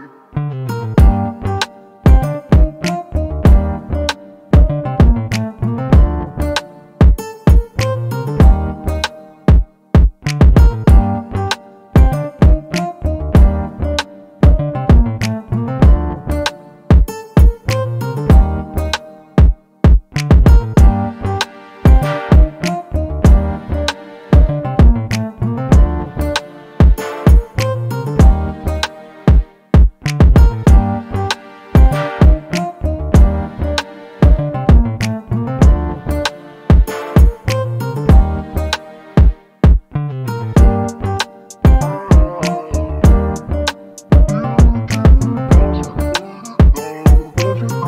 word. Thank you.